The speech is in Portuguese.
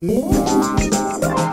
Música